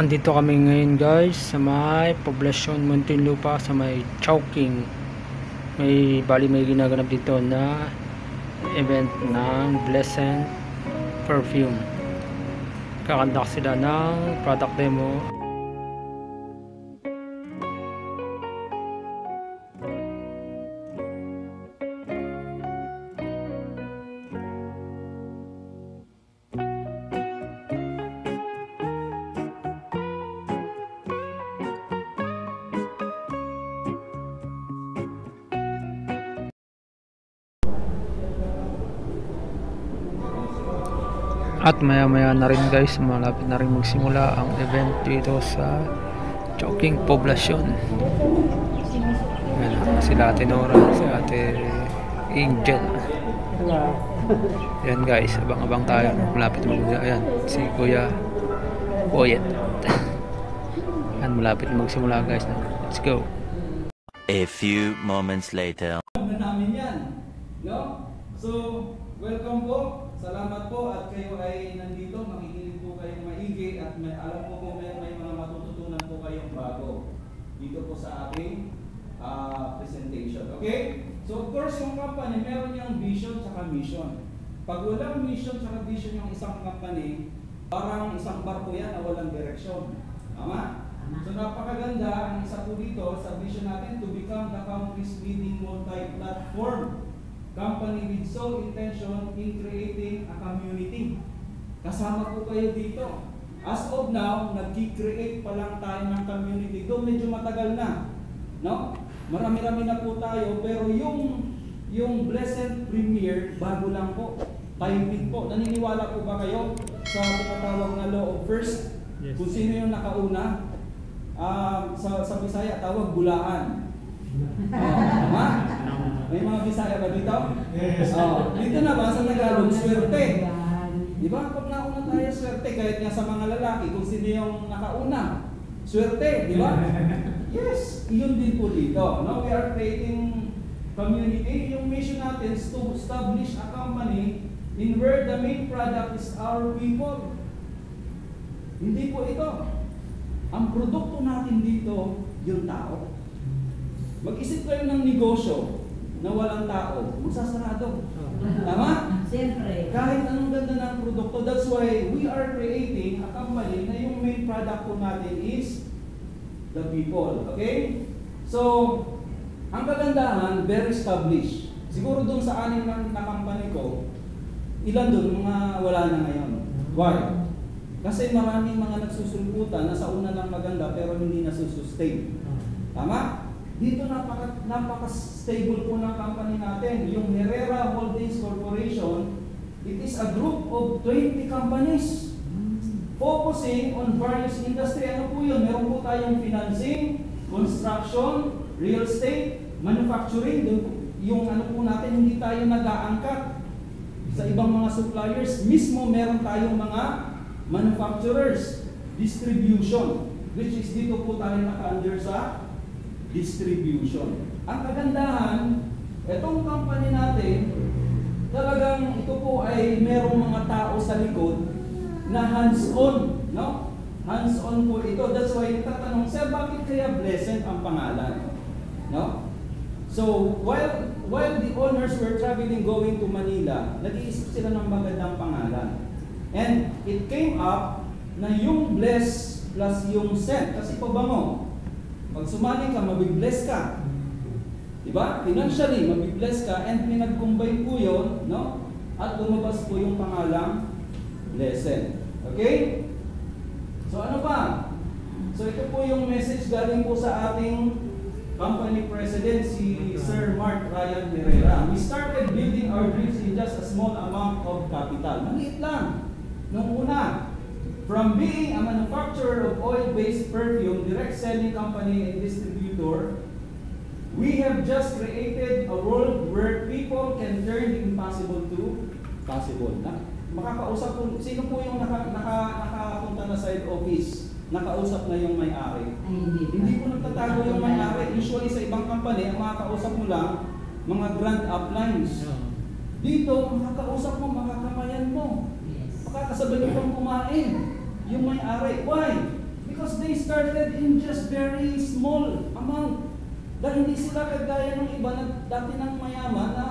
Andito kami ngayon guys sa may poblasyon Muntinlupa sa may Chowking. May bali may ginaganap dito na event ng Blessed Perfume. Kakandak sila ng product demo. At maya maya na rin guys, malapit na rin magsimula ang event dito sa Chowking Poblasyon. Ayan, ah, sila Ate Nora, si Ate Angel. Ayan guys, abang-abang tayo. Malapit magsimula. Ayan, si Kuya Boyet. Ayan, malapit magsimula guys. Let's go. A few moments later. na namin yan. No? So, welcome po. Salamat po at kayo ay nandito. Makikinig po kayong maigi at may, alam po kung may, may mga matututunan po kayong bago dito po sa ating ah, presentation. Okay? So, of course, yung company, meron niyang vision at mission. Pag walang mission at vision yung isang company, parang isang barko yan na walang direksyon. Tama? So napakaganda ang isa po dito sa vision natin to become the country's leading multi-platform company with sole intention in creating a community. Kasama po kayo dito. As of now, nag-create pa lang tayo ng community. Doon medyo matagal na. No? Marami-rami na po tayo, pero yung yung Blessed Premier, bago lang po. Timing po. Naniniwala po ba kayo sa tinatawag na law of first? Yes. Kung sino yung nakauna, ah, sa, sa Bisaya tawag bulaan. Oh, tama? May mga Bisaya ba dito? Yes. Oh, dito naman sa Tagalog, swerte. Di ba? Pag nauna tayo, swerte. Kahit nga sa mga lalaki, kung sino yung nakauna, swerte. Di ba? Yes, yun din po dito. No? We are creating community. Yung mission natin is to establish a company in where the main product is our people. Hindi po ito. Ang produkto natin dito, yung tao. Mag-isip kayo ng negosyo na walang tao, masasarado. Tama? Siyempre. Kahit anong ganda ng produkto, that's why we are creating a company na yung main product po natin is the people. Okay? So, ang kagandahan, very established. Siguro doon sa anim na, na company ko, ilan doon mga wala na ngayon. Why? Kasi maraming mga nagsusulputan na sa una lang maganda pero hindi nasusustain. Tama? Dito napaka, napaka-stable po ng company natin. Yung Herrera Holdings Corporation, it is a group of 20 companies focusing on various industry. Ano po yun? Meron po tayong financing, construction, real estate, manufacturing. Yung ano po natin, hindi tayo nag-aangkat sa ibang mga suppliers. Mismo meron tayong mga manufacturers, distribution, which is dito po tayo naka-under sa distribution. Ang kagandahan, itong company natin, talagang ito po ay merong mga tao sa likod na hands-on, no? Hands-on po ito. That's why nagtatanong, Sir, bakit kaya blessed ang pangalan? No? So, while while the owners were traveling going to Manila, nag-iisip sila ng magandang pangalan. And it came up na yung bless plus yung sent. Kasi pabango. Pag sumali ka, mabibless ka. Diba? Financially, mabibless ka and pinag-combine po yun, no? At lumabas po yung pangalang blessed. Okay? So ano pa? So ito po yung message galing po sa ating company president, si Sir Mark Ryan Herrera. We started building our dreams in just a small amount of capital. Maliit lang. Nung una, from being a manufacturer of oil-based perfume, direct selling company and distributor, we have just created a world where people can turn the impossible to possible. Na, makakausap po, sino po yung naka, naka, nakapunta na side office, nakausap na yung may-ari? Ay, hindi. Hindi po nagtatago yung may-ari. Usually sa ibang company, ang makakausap mo lang, mga grand uplines. Dito, makakausap mo, makakamayan mo. Makakasabay mo pang kumain. Yung may-ari. Why? Because they started in just very small amount. Dahil hindi sila kagaya ng iba na dati ng mayaman na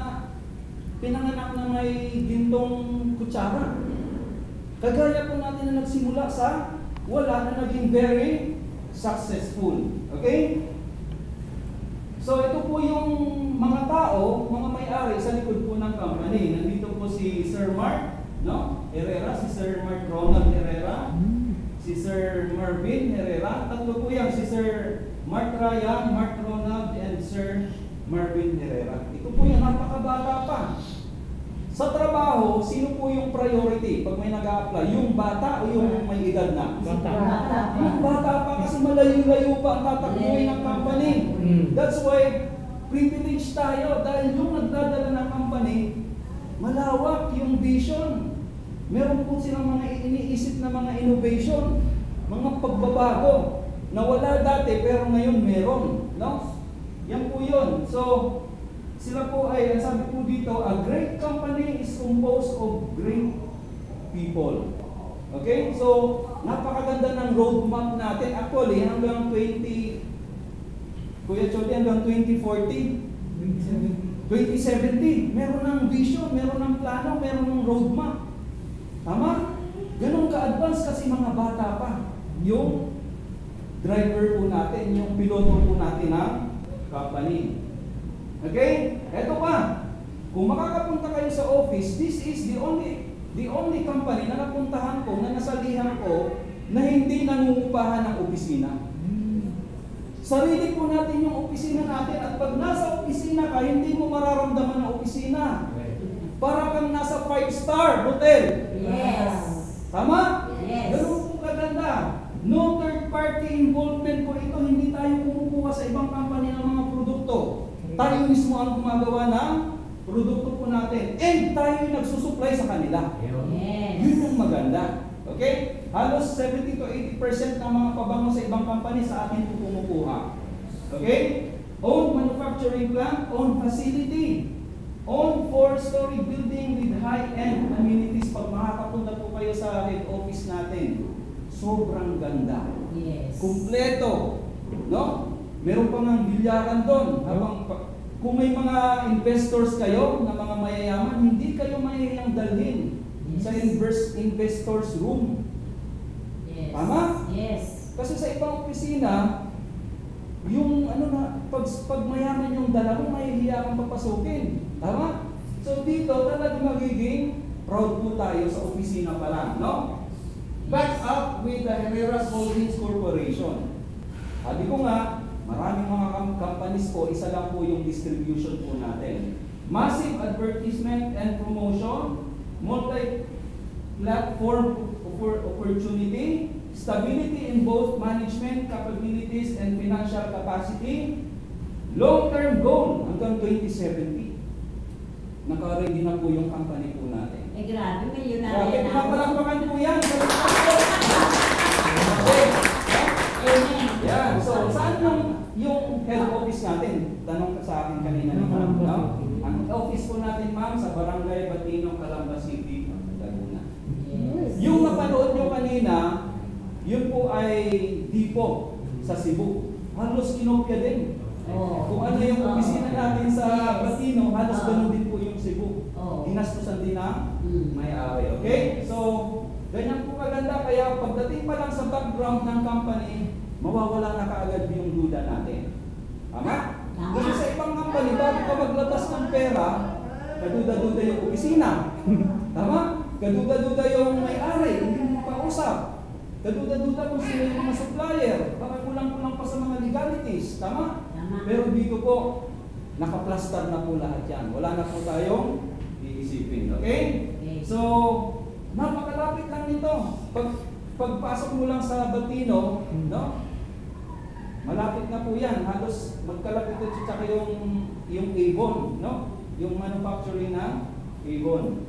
pinanganak na may gintong kutsara. Kagaya po natin na nagsimula sa wala na naging very successful. Okay? So ito po yung mga tao, mga may-ari sa likod po ng company. Nandito po si Sir Mark, no? Herrera, si Sir Mark Ronald Herrera, si Sir Marvin Herrera. Tatlo po yan, si Sir Mark Ryan, Mark Ronald, and Sir Marvin Herrera. Ito po yan, napakabata pa. Sa trabaho, sino po yung priority pag may nag-a-apply? Yung bata o yung may edad na? Bata. Yung bata pa kasi malayo-layo pa ang tatakbuhin ng company. Mm. That's why privilege tayo dahil yung nagdadala ng company, malawak yung vision. Meron po silang mga iniisip na mga innovation, mga pagbabago na wala dati pero ngayon meron. No? Yan po yun. So, sila po ay, ang sabi po dito, a great company is composed of great people. Okay? So, napakaganda ng roadmap natin. Actually, hanggang 20, Kuya Choti, hanggang 2040, 2070, meron ng vision, meron ng plano, meron ng roadmap. Tama? Ganun ka-advance kasi mga bata pa. Yung driver po natin, yung piloto po natin ng company. Okay? Eto pa. Kung makakapunta kayo sa office, this is the only the only company na napuntahan ko, na nasalihan ko, na hindi nangungupahan ng opisina. Sarili po natin yung opisina natin at pag nasa opisina ka, hindi mo mararamdaman ang opisina. Para kang nasa five-star hotel. Yes. Tama? Yes. Ganun po kaganda. No third party involvement po ito. Hindi tayo kumukuha sa ibang company ng mga produkto. Tayo mismo ang gumagawa ng produkto po natin. And tayo yung nagsusupply sa kanila. Yes. Yun yung maganda. Okay? Halos 70 to 80% ng mga pabango sa ibang company sa atin po kumukuha. Okay? Own manufacturing plant, own facility, own four-story building with high-end amenities. Pag makakapunta po kayo sa head office natin, sobrang ganda. Yes. Kumpleto. No? Meron pa ng bilyaran doon. Habang kung may mga investors kayo na mga mayayaman, hindi kayo mahihiyang dalhin sa invest, investors room. Yes. Tama? Yes. Kasi sa ibang opisina, yung ano na, pag, pag mayaman yung dala mo, mahihiya kang papasukin. Tama? So dito, talagang magiging proud po tayo sa opisina pa lang, no? Back up with the Herrera's Holdings Corporation. Sabi ko nga, maraming mga com- companies po, isa lang po yung distribution po natin. Massive advertisement and promotion, multi-platform oppor- opportunity, stability in both management capabilities and financial capacity, long-term goal hanggang 2070. Naka-ready na po yung company po natin. Eh, grabe, Grabe, milyonaryo na. pinapalakpakan po yan. Okay. Amen. Yan. So, saan yung, yung head office natin? Tanong sa akin kanina ni ma'am. No? Ang office po natin, ma'am, sa Barangay Batino, Calamba City, Laguna. Yes. Yung napanood nyo kanina, yun po ay Dipo sa Cebu. Halos kinopya din. Oo. Kung ano yung opisina natin sa. Batino, halos ganun din po yung Cebu. Oo. Ginastusan din ng Mm. may-ari. Okay? So, ganyan po kaganda. Kaya pagdating pa lang sa background ng company, mawawala na kaagad yung duda natin. Tama? Kasi sa ibang company, bago ka maglabas ng pera, kaduda-duda yung opisina. Tama? Kaduda-duda yung may-ari, hindi mo makausap. Kaduda-duda kung sino yung mga supplier. Baka kulang-kulang pa sa mga legalities. Tama? Pero dito po, nakaplastar na po lahat yan. Wala na po tayong iisipin. Okay? So, napakalapit lang nito. Pag pagpasok mo lang sa Batino, no? Malapit na po yan. Halos magkalapit ito tsaka yung, yung Avon, no? Yung manufacturing ng Avon.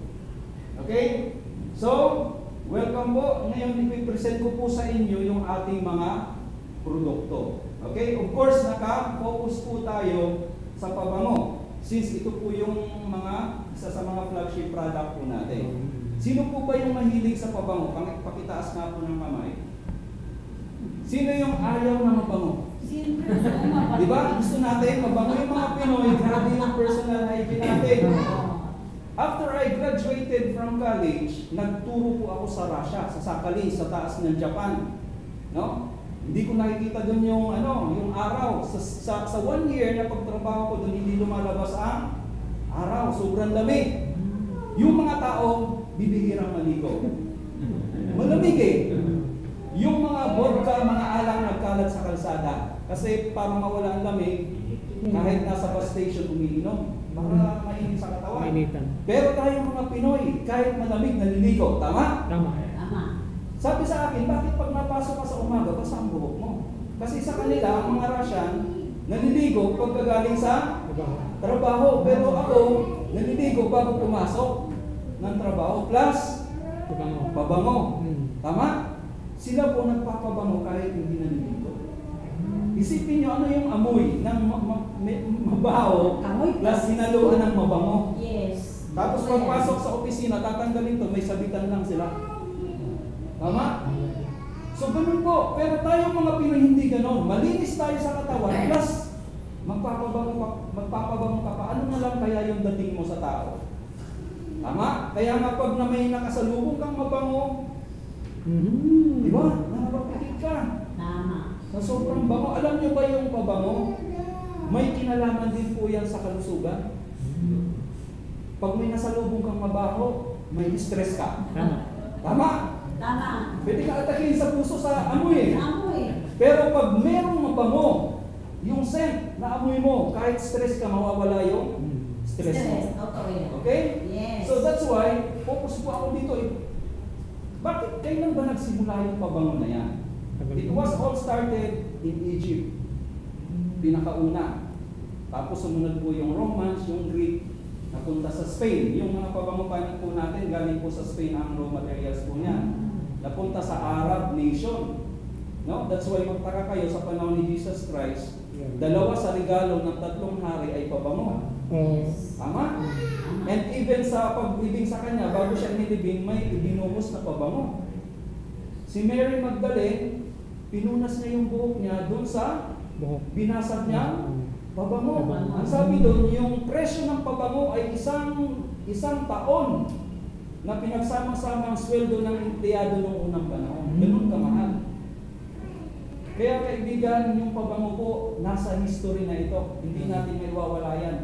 Okay? So, welcome po. Ngayon, ipipresent ko po sa inyo yung ating mga produkto. Okay? Of course, naka-focus po tayo sa pabango. Since ito po yung mga, isa sa mga flagship product po natin. Sino po ba yung mahilig sa pabango? Pakitaas nga po ng kamay. Sino yung ayaw na mabango? Di ba? Gusto natin mabango yung mga Pinoy, grabe yung personal hygiene natin. After I graduated from college, nagturo po ako sa Russia, sa Sakhalin, sa taas ng Japan. No? Hindi ko nakikita doon yung ano, yung araw. Sa, sa, sa one year na pagtrabaho ko doon, hindi lumalabas ang araw. Sobrang lamig. Yung mga tao, bibihirang maligo. Malamig eh. Yung mga vodka, mga alang nagkalat sa kalsada. Kasi para mawala ang lamig, kahit nasa bus station umiinom. Para mainit sa katawan. Pero tayo mga Pinoy, kahit malamig, naliligo. Tama? Tama. Sabi sa akin, bakit pag napasok ka sa umaga, basta ang buhok mo? Kasi sa kanila, ang mga Russian, naliligo pag gagaling sa Trabaho. Pero ako, naliligo bago pumasok ng trabaho. Plus, Pabango. pabango. Hmm. Tama? Sila po nagpapabango kahit hindi naliligo. Isipin nyo ano yung amoy ng ma- ma- me- mabaho Amoy. plus sinaluan ng mabango. Yes. Tapos pagpasok sa opisina, tatanggalin to, may sabitan lang sila. Tama? So ganun po. Pero tayo mga Pinoy hindi ganon. Malinis tayo sa katawan, plus magpapabango pa, magpapabango ka pa. Ano na lang kaya yung dating mo sa tao? Tama? Kaya nga pag na may nakasalubong kang mabango, Mhm. di ba? Nakapagpikit ka. Tama. Sa sobrang bango. Alam nyo ba yung pabango? May kinalaman din po yan sa kalusugan. Pag may nasalubong kang mabaho, may stress ka. Tama. Tama? Tama. Pwede ka atakin sa puso sa amoy eh. Amoy. Pero pag merong mabango, yung scent na amoy mo, kahit stress ka, mawawala yung stress mo. Yan. Okay? Yes. So that's why, focus po ako dito eh. Bakit kailan ba nagsimula yung pabango na yan? It was all started in Egypt. Pinakauna. Tapos sumunod po yung Romans, yung Greek, napunta sa Spain. Yung mga pabango-panik po natin, galing po sa Spain ang raw materials po niyan. Napunta sa Arab nation. No? That's why magtaka kayo sa panahon ni Jesus Christ, dalawa sa regalo ng tatlong hari ay pabango. Oh. Tama? And even sa pag-ibig sa kanya, bago siya nilibing, may ibinuhos na pabango. Si Mary Magdalene, pinunas niya yung buhok niya doon sa binasag niya. Pabango. Ang sabi doon, yung presyo ng pabango ay isang isang taon na pinagsama-sama ang sweldo ng empleyado noong unang panahon. Ganun kamahal. Kaya kaibigan, yung pabango po, nasa history na ito. Hindi natin maiwawala yan.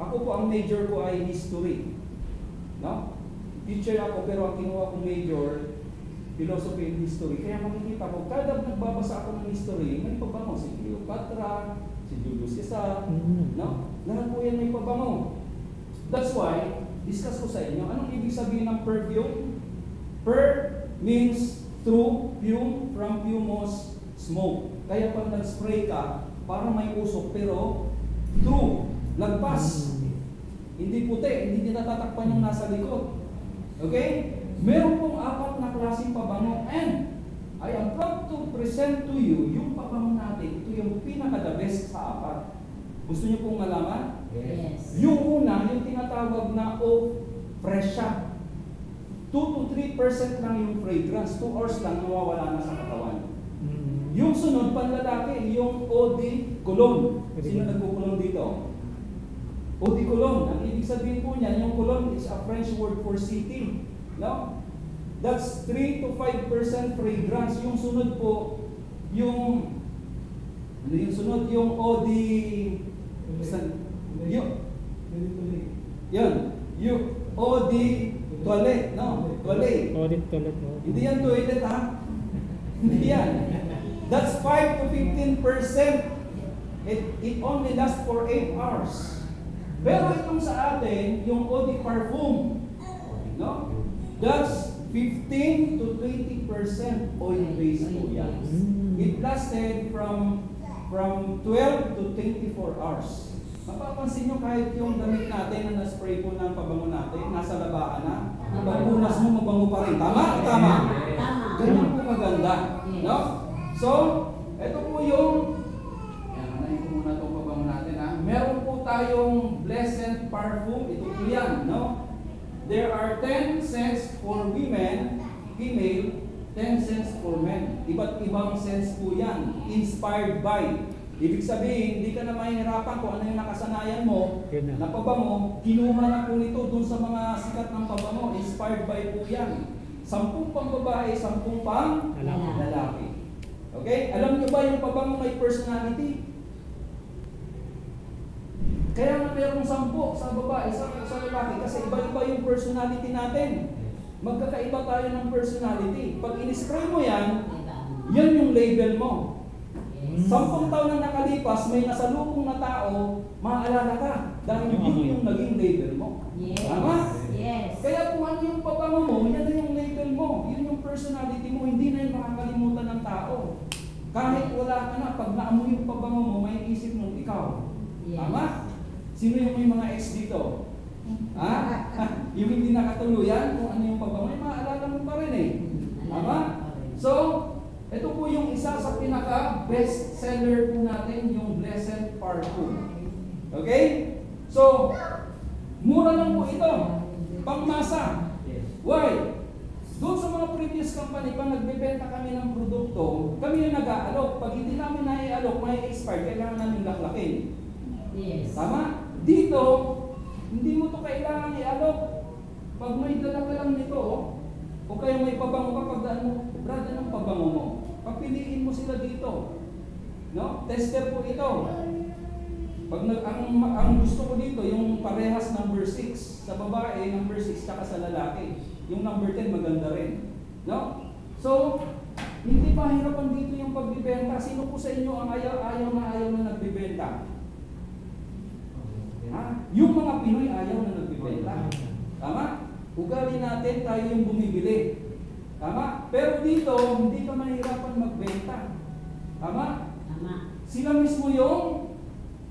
Ako po, ang major ko ay history. No? Teacher ako, pero ang kinuha kong major, philosophy and history. Kaya makikita ko, kada nagbabasa ako ng history, may pabango. Si Cleopatra, si Julius Caesar, Mhm. no? Lahat po yan may pabango. That's why, discuss ko sa inyo, anong ibig sabihin ng perfume? Per means through, fume, from fumos, smoke. Kaya pag nag-spray ka, parang may usok, pero through, lagpas. Hindi puti, hindi niya tatakpan yung nasa likod. Okay? Meron pong apat na klaseng pabango and I am proud to present to you yung pabango natin. Ito yung pinaka-the best sa apat. Gusto niyo pong malaman? Yes. Yung una, yung tinatawag na O fresha. 2 to 3% lang yung fragrance. 2 hours lang nawawala na sa katawan. Mhm. Yung sunod, panlalaki, yung eau de cologne. Sino nagkukulong dito? Eau de cologne. Ang ibig sabihin po niyan, yung cologne is a French word for city. No? That's 3 to 5% fragrance. Yung sunod po, yung ano yung sunod? Yung eau de basta- yung yun, yung eau de toilet, no? Toilet. Audit toilet. oh. Hindi yan toilet ha? Hindi yan. That's 5 to 15 percent. It, it only lasts for 8 hours. Pero itong sa atin, yung eau de parfum, no? That's 15 to 20 percent oil-based po yan. Mm. It lasted from from 12 to 24 hours. Mapapansin nyo kahit yung damit natin na na-spray po ng pabango natin, nasa labaan na, pagpunas mo mabango pa rin. Tama? Tama. Tama. Ganyan po maganda. Yes. No? So, ito po yung yan, anayin ko muna itong pabango natin ha. Meron po tayong blessed parfum. Ito po yan, no? There are 10 scents for women, female, 10 cents for men. Iba't ibang sense po yan. Inspired by. Ibig sabihin, hindi ka na mahihirapan kung ano yung nakasanayan mo na. na pabango, kinuha na po nito dun sa mga sikat ng pabango. Inspired by po yan. Sampung pang babae, sampung pang Lalaki. lalaki. Okay? Alam niyo ba yung pabango may personality? Kaya nga mayroong sampu sa babae, sa, sa lalaki, kasi iba-iba yung personality natin. Magkakaiba tayo ng personality. Pag in-spray mo yan, Diba? yan yung label mo. Yes. Sampung taon na nakalipas, may nasalubong na tao, maaalala ka. Dahil yun yung naging label mo. Yes. Tama? Yes. Kaya kung ano yung pabango mo, yan na yung label mo. Yun yung personality mo, hindi na yung makakalimutan ng tao. Kahit wala ka na, pag naamoy yung pabango mo, may isip mo ikaw. Yes. Tama? Sino yung may mga ex dito? Ha? yung hindi nakatuluyan, kung ano yung pabango, may maaalala mo pa rin eh. Tama? So, ito po yung isa sa pinaka best seller po natin, yung Blessed Parfum. Okay? So, mura lang po ito. Pangmasa. Why? Doon sa mga previous company, pag nagbebenta kami ng produkto, kami yung nag-aalok. Pag hindi namin nai-alok, may expire, kailangan namin laklakin. Yes. Tama? Dito, hindi mo to kailangan i-alok. Pag may dala ka lang nito, oh, o kaya may pabango ka, pag daan mo, brad, anong pabango mo? Papiliin mo sila dito. No? Tester po ito. Pag nag, ang, ang gusto ko dito, yung parehas number 6. Sa babae, number 6, tsaka sa lalaki. Yung number 10, maganda rin. No? So, hindi pa hirapan dito yung pagbibenta. Sino po sa inyo ang ayaw, ayaw na ayaw na nagbibenta? Ha? Yung mga Pinoy ayaw na nagbibenta. Tama? Ugali natin, tayo yung bumibili. Tama? Pero dito, hindi ka mahirapan magbenta. Tama? Tama. Sila mismo yung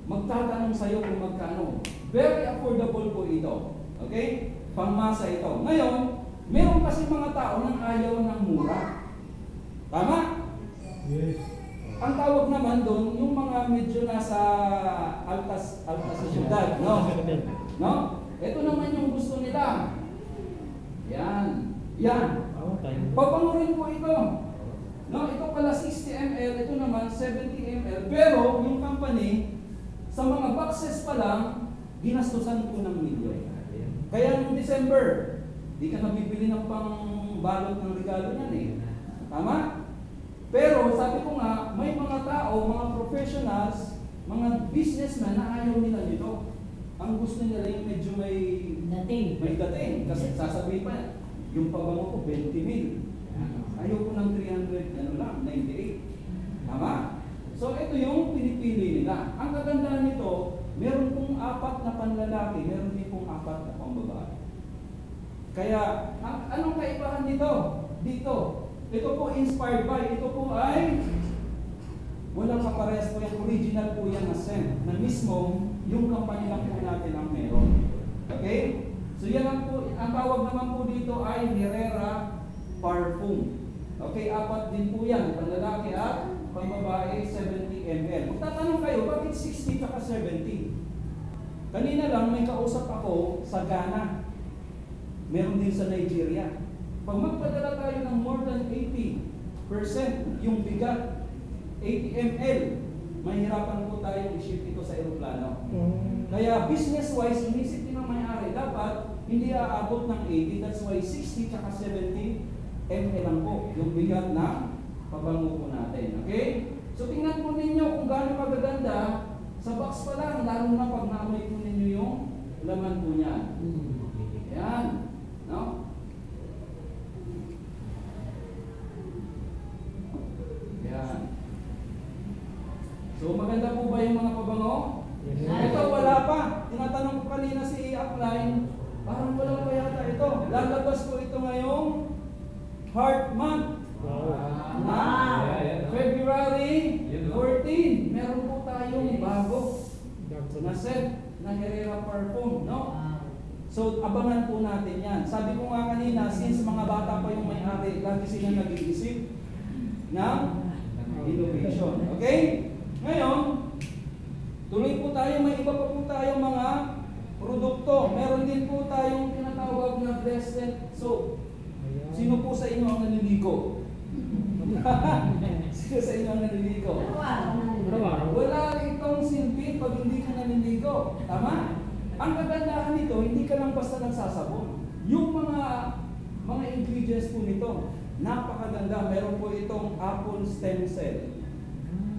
magtatanong sa'yo kung magkano. Very affordable po ito. Okay? Pangmasa ito. Ngayon, meron kasi mga tao nang ayaw ng mura. Tama? Ang tawag naman doon, yung mga medyo nasa altas, altas sa syudad, no? No? Ito naman yung gusto nila. Yan. Yan. Papangurin po ito. No, ito pala 60 ml, ito naman 70 ml. Pero yung company, sa mga boxes pa lang, ginastusan po ng milyon. Kaya noong December, di ka nabibili ng pang balot ng regalo niyan eh. Tama? Pero sabi ko nga, may mga tao, mga professionals, mga businessmen na ayaw nila nito. Ang gusto nila yung medyo may Dating. may dating. Kasi sasabihin pa, yung pabango ko 20 mil. Ayaw ko ng 300, ano lang, 98. Tama? So ito yung pinipili nila. Ang kagandahan nito, meron pong apat na panlalaki, meron din pong apat na pambabae. Kaya, ang, anong kaibahan dito? Dito. Ito po inspired by, ito po ay walang kaparehas po yung original po yan na scent na mismo yung company lang po natin ang meron. Okay? So yan ang po, ang tawag naman po dito ay Herrera Parfum. Okay, apat din po yan, panlalaki at pambabae 70 ml. Magtatanong kayo, bakit 60 at 70? Kanina lang may kausap ako sa Ghana. Meron din sa Nigeria. Pag magpadala tayo ng more than 80% yung bigat, 80 ml, mahirapan po tayo i-ship ito sa aeroplano. Kaya business-wise, inisip din ng may-ari, dapat hindi aabot ng 80, that's why 60 tsaka 70 ml lang po yung bigat na pabango po natin. Okay? So tingnan po ninyo kung gaano kagaganda sa box pa lang, lalo na pag naamoy po ninyo yung laman po niyan. Mm. Yan. No? Yan. So maganda po ba yung mga pabango? Ito wala pa. Tinatanong ko kanina si Upline, parang wala pa yata ito. Lalabas ko ito ngayong Heart Month. Wow. February 14. Meron po tayong bago na set na Herrera Parfum, no? Wow. So, abangan po natin yan. Sabi ko nga kanina, since mga bata pa yung may-ari, lagi sila nag-iisip ng innovation. Okay? Ngayon, tuloy po tayo, may iba pa po tayong mga produkto. Meron din po tayong tinatawag na blessed soap. Sino po sa inyo ang naliligo? Sino sa inyo ang naliligo? Wala itong silbi pag hindi ka naniligo. Tama? Ang kagandahan nito, hindi ka lang basta nagsasabon. Yung mga mga ingredients po nito, napakaganda. Meron po itong apple stem cell.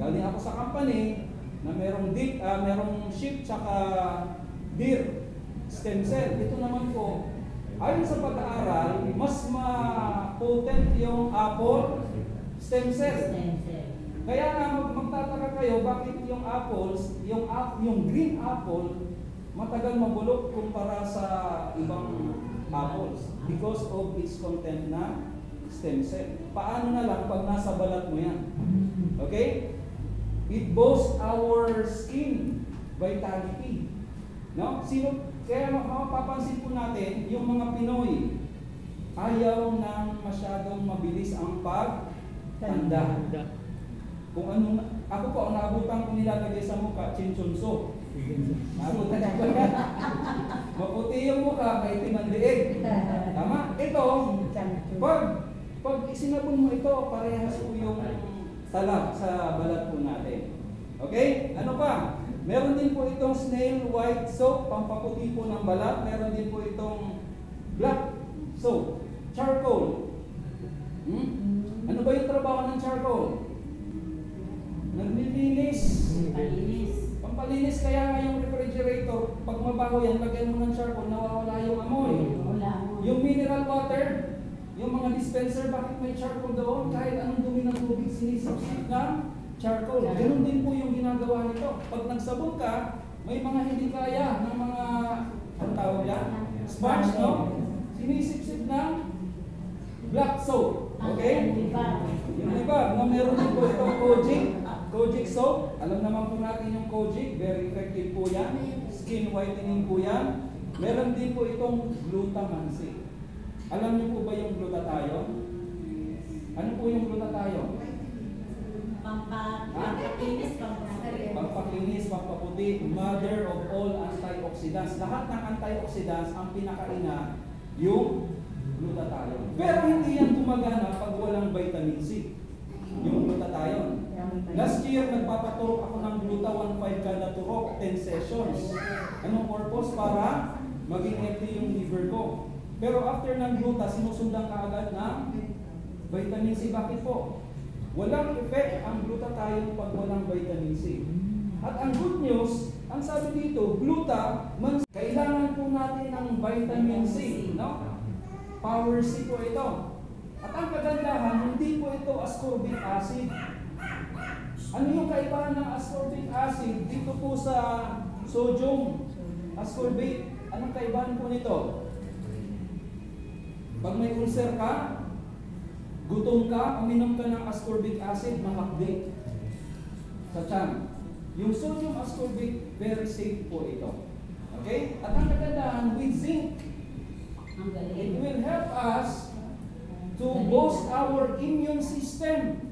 Galing ako sa company na merong deep, ah, merong sheep tsaka deer stem cell. Ito naman po, ayon sa pag-aaral, mas ma-potent yung apple stem cell. Kaya nga mag- magtataka kayo bakit yung apples, yung yung green apple matagal mabulok kumpara sa ibang apples because of its content na stem cell. Paano na lang pag nasa balat mo yan? Okay? It boosts our skin vitality. No? Sino kaya ma- mapapansin po natin yung mga Pinoy ayaw nang masyadong mabilis ang pagtanda. Tanda. Kung ano, ako po, ang naabutan ko nilalagay sa mukha, chinchonso. Naabutan ko yan. Maputi yung mukha, may timang. Tama? Ito, pag, pag isinabon mo ito, parehas po yung talab sa balat po natin. Okay? Ano pa? Meron din po itong snail white soap, pampaputi po ng balat. Meron din po itong black soap, charcoal. Hmm? Ano ba yung trabaho ng charcoal? Naglilinis. Pampalinis kaya nga yung refrigerator, pag mabaho yan, lagyan mo ng charcoal, nawawala yung amoy. Yung mineral water, yung mga dispenser, bakit may charcoal doon? Kahit anong dumi ng tubig, sinisipsip ng charcoal. Ganun din po yung ginagawa nito. Pag nagsabog ka, may mga hindi kaya ng mga, ang tawag yan? Sponge, no? Sinisipsip ng black soap. Okay? Yung iba, mga meron din po itong Kojic, Kojic soap. Alam naman po natin yung Kojic, very effective po yan. Skin whitening po yan. Meron din po itong glutamancy. Alam niyo po ba yung glutathione? Ano po yung glutathione? Pampakinis, pampaputi, mother of all antioxidants. Lahat ng antioxidants, ang pinakaina, yung glutathione. Pero hindi yan gumagana pag walang vitamin C. Yung glutathione. Last year, nagpapaturok ako ng Gluta 1.5 kada turok, 10 sessions. Anong purpose? Para maging healthy yung liver ko. Pero after ng Gluta, sinusundan ka agad ng vitamin C. Bakit po? Walang effect ang glutathione pag walang vitamin C. At ang good news, ang sabi dito, gluta, man, kailangan po natin ng vitamin C. No? Power C po ito. At ang kagandahan, hindi po ito ascorbic acid. Ano yung kaibahan ng ascorbic acid dito po sa sodium ascorbate? Anong kaibahan po nito? Pag may ulcer ka, gutom ka, uminom ka ng ascorbic acid, makakdik sa tiyan. Yung sodium ascorbate, very safe po ito. Okay? At ang kagandahan, with zinc, it will help us to boost our immune system.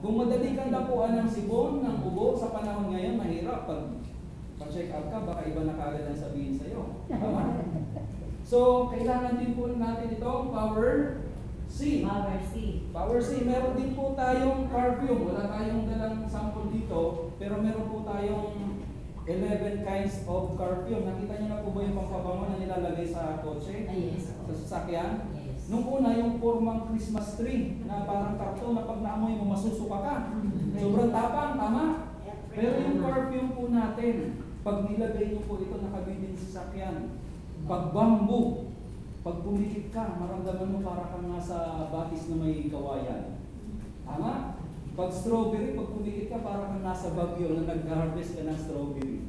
Kung madali kang dapuan ng sibon, ng ubo, sa panahon ngayon, mahirap. Pag pa-check up ka, baka iba na kagad ang sabihin sa'yo. Tama? So, kailangan din po natin itong power C. Power C, meron din po tayong perfume. Wala tayong dalang sample dito, pero meron po tayong 11 kinds of perfume. Nakita niyo na po ba yung pampabango na nilalagay sa kotse? Sa sasakyan? Nung una, yung formang Christmas tree na parang karton na pag naamoy mo, masusuka ka. Sobrang tapang, tama? Pero yung perfume po natin, pag nilagay niyo po ito nakabitin sa sasakyan, pag bamboo, pag pumikit ka, maramdaman mo para kang nasa batis na may kawayan. Tama? Pag strawberry, pag pumikit ka, para kang nasa bagyo na nag-harvest ka ng strawberry.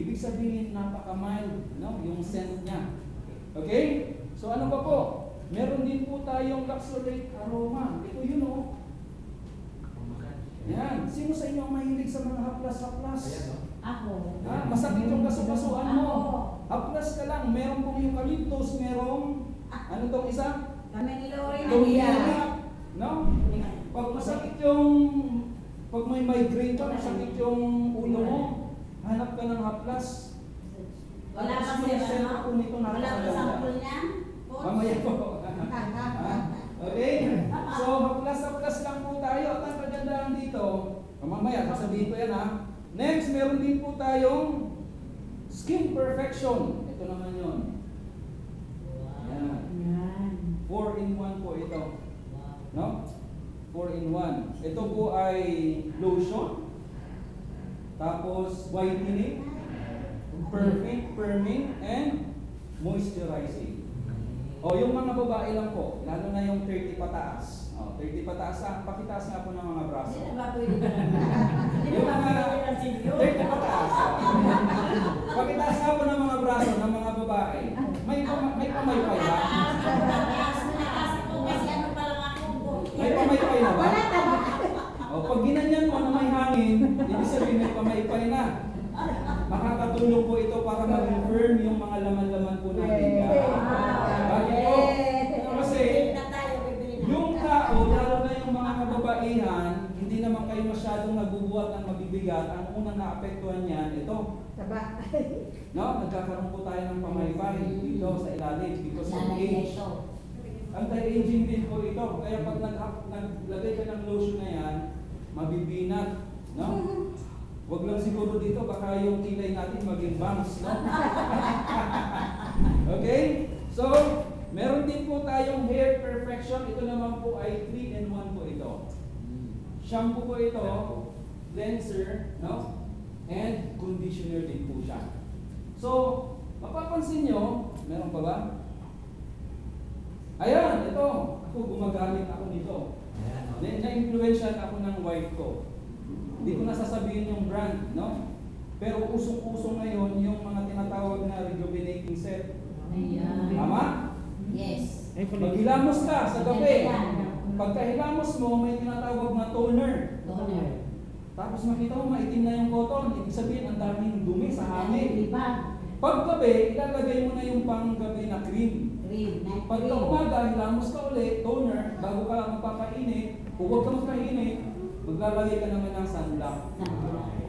Ibig sabihin, napaka-mild, no? yung scent niya. Okay? So ano pa po? Meron din po tayong luxuriate aroma. Ito yun oh. Yan. Sino sa inyo ang mahilig sa mga haplas-haplas? Ako. Ha? Masakit yung kasukasuan mo. Haplas ka lang. Meron pong eucalyptus, merong, ano tong isa? Kami ni Lori na. No? Pag masakit yung, pag may migraine ka, masakit yung ulo mo, hanap ka ng haplas. Wala yung siya, nito Wala ba napakaganda. sample niya? Mamaya po. Okay? So, haplas-haplas lang yan, sasabihin ko yan ha. Next, meron din po tayong skin perfection. Ito naman yun. Yan. 4 in 1 po ito. No? 4 in 1. Ito po ay lotion. Tapos whitening, firming, firming, and moisturizing. O, yung mga babae lang po, lalo na yung 30 pataas. O, 30 pataas, ah, pakitaas nga po ng mga braso. Hindi na ba pwede na Hindi na Yung ba mga pwede na sinyo? 30 pataas. Pakitaas nga po ng mga braso ng mga babae. May, pama- may pamaypay ba? Ano pa lang ako. May pamaypay na ba? Ka? O, pag ginanyan mo na may hangin, ibig sabihin may pamaypay na. Makakatulong po ito para ma-confirm yung mga laman-laman po natin. Bakit po? Kasi Bibili na tayo, bibili na. yung tao, lalo na yung mga kababaihan, hindi naman kayo masyadong nagbubuhat ng mabibigat. Ang unang naapektuhan niyan, ito. Taba. No? Nagkakaroon po tayo ng pamaypay dito sa ilalim because of age. ito. Anti-aging din po ito. Kaya pag nag naglagay ka ng lotion na yan, mabibinat. No? Huwag lang siguro dito, baka yung kilay natin maging bangs. No? okay? So, meron din po tayong hair perfection. Ito naman po ay 3 in 1 po ito. Shampoo po ito, cleanser, no? And conditioner din po siya. So, mapapansin nyo, meron pa ba? Ayan, ito. Ako gumagamit ako nito. Na- Na-influensyan ako ng wife ko. Hindi ko nasasabihin yung brand, no? Pero usong-usong ngayon yung mga tinatawag na rejuvenating set. Ayan. Tama? Yes. Maghilamos ka sa gabi. Ayan. Pagkahilamos mo, may tinatawag na toner. Toner. Tapos makita mo, maitim na yung cotton. Ibig sabihin, ang daming dumi sa hangin. Libag. Paggabi, ilalagay mo na yung panggabi na cream. Cream. Pagka umaga, hilamos ka ulit, toner, bago ka magpapainit, o huwag ka magpainit, maglalagay ka naman ng sunblock. Sunblock.